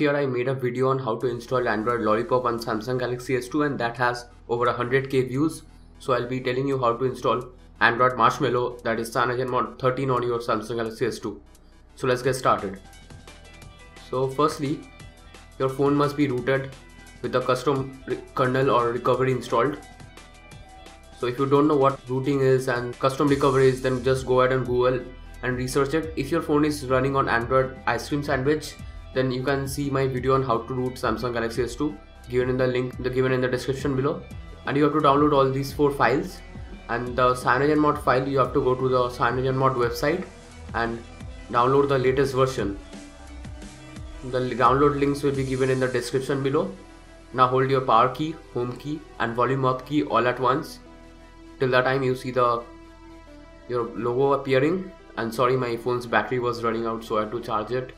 year I made a video on how to install Android Lollipop on Samsung Galaxy S2 and that has over 100k views. So I'll be telling you how to install Android Marshmallow that is CyanogenMod 13 on your Samsung Galaxy S2. So let's get started. So firstly, your phone must be rooted with the custom kernel or recovery installed. So if you don't know what rooting is and custom recovery is then just go ahead and Google and research it. If your phone is running on Android ice cream sandwich then you can see my video on how to root Samsung Galaxy S2 given in the link the given in the description below. And you have to download all these four files. And the CyanogenMod file you have to go to the CyanogenMod website and download the latest version. The download links will be given in the description below. Now hold your power key home key and volume up key all at once. Till the time you see the your logo appearing. And sorry my phone's battery was running out so I had to charge it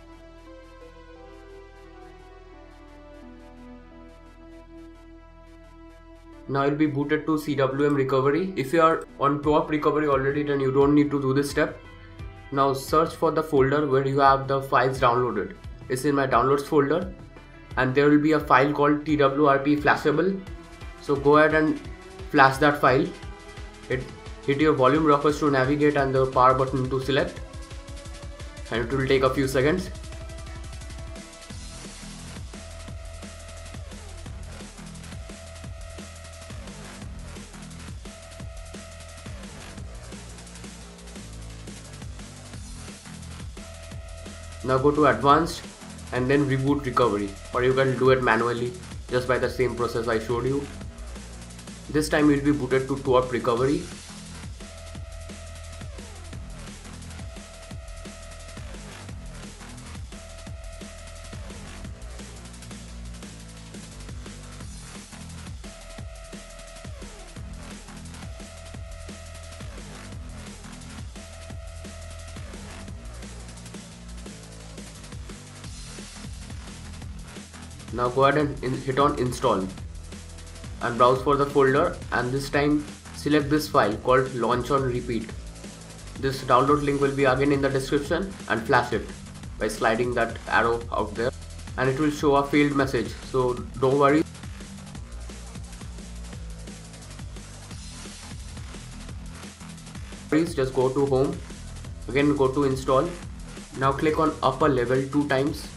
now you'll be booted to CWM recovery. If you are on TWRP recovery already then you don't need to do this step. Now search for the folder where you have the files downloaded. It's in my downloads folder and there will be a file called twrp flashable. So go ahead and flash that file. Hit, hit your volume rockers to navigate and the power button to select and it will take a few seconds. Now go to advanced and then reboot recovery. Or you can do it manually just by the same process I showed you. This time you'll be booted to TWRP recovery now go ahead and hit on install and browse for the folder and this time select this file called lanchon repit. This download link will be again in the description and flash it by sliding that arrow out there and it will show a failed message. So don't worry. Please just go to home. Again go to install. Now click on upper level two times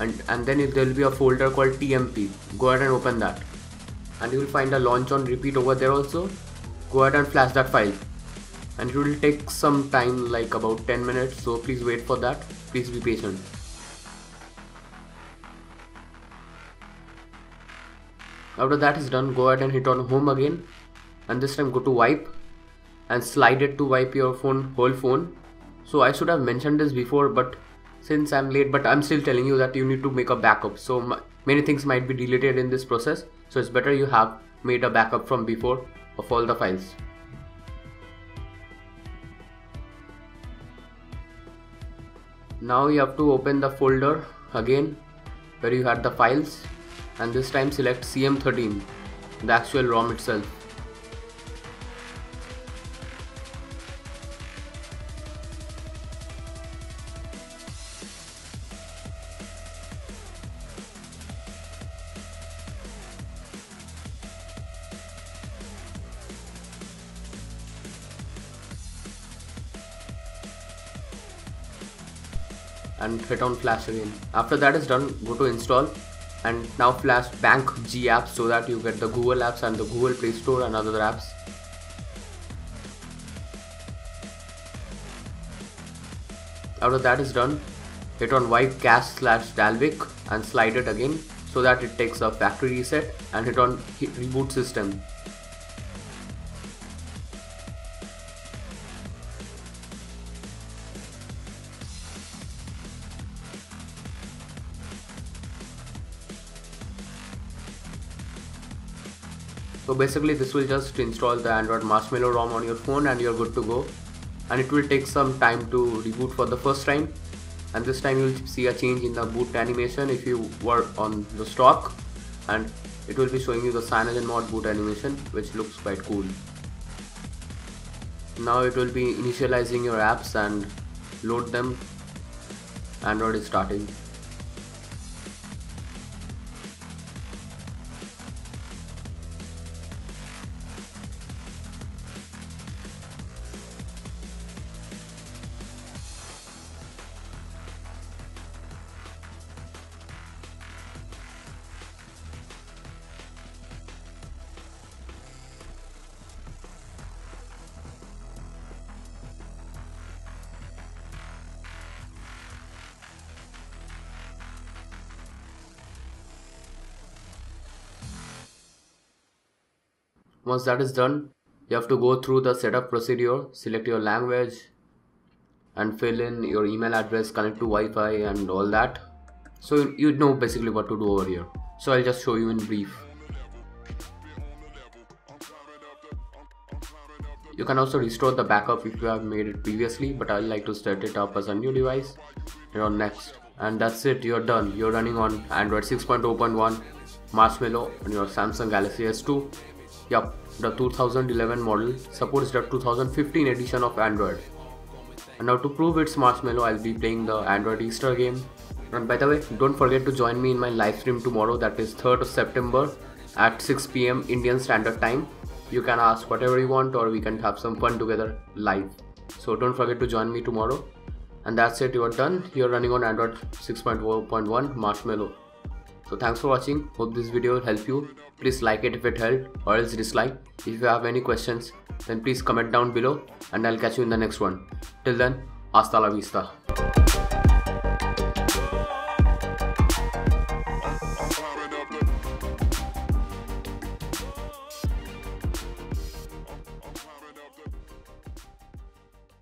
and, and then there will be a folder called TMP. Go ahead and open that. And you will find a lanchon repit over there also. Go ahead and flash that file. And it will take some time like about 10 minutes so please wait for that. Please be patient. After that is done, go ahead and hit on home again and this time go to wipe and slide it to wipe your phone whole phone. So I should have mentioned this before but since I'm late but I'm still telling you that you need to make a backup. So many things might be deleted in this process. So it's better you have made a backup from before of all the files. Now you have to open the folder again where you had the files. And this time select CM13 the actual ROM itself and hit on flash again. After that is done. Go to install. And now flash bank g apps so that you get the google apps and the google play store and other apps. After that is done. Hit on wipe cache slash dalvik and slide it again so that it takes a factory reset and hit on reboot system so basically this will just install the android marshmallow rom on your phone and you're good to go. And it will take some time to reboot for the first time. And this time you'll see a change in the boot animation if you were on the stock. And it will be showing you the CyanogenMod boot animation which looks quite cool. Now it will be initializing your apps and load them. Android is starting once that is done you have to go through the setup procedure select your language and fill in your email address connect to Wi-Fi and all that so you know basically what to do over here so I'll just show you in brief You can also restore the backup if you have made it previously but I like to set it up as a new device. You're on next and that's it you're done. You're running on Android 6.0.1 Marshmallow on your Samsung Galaxy S2. Yup, the 2011 model supports the 2015 edition of Android. And now to prove it's Marshmallow I'll be playing the Android Easter game. And by the way, don't forget to join me in my live stream tomorrow that is 3rd of September at 6 pm Indian Standard Time. You can ask whatever you want or we can have some fun together live. So don't forget to join me tomorrow. And that's it you are done. You're running on android 6.0.1 marshmallow so thanks for watching. Hope this video will help you. Please like it if it helped or else dislike. If you have any questions then please comment down below and i'll catch you in the next one. Till then hasta la vista